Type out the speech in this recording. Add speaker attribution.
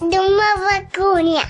Speaker 1: Думава куня.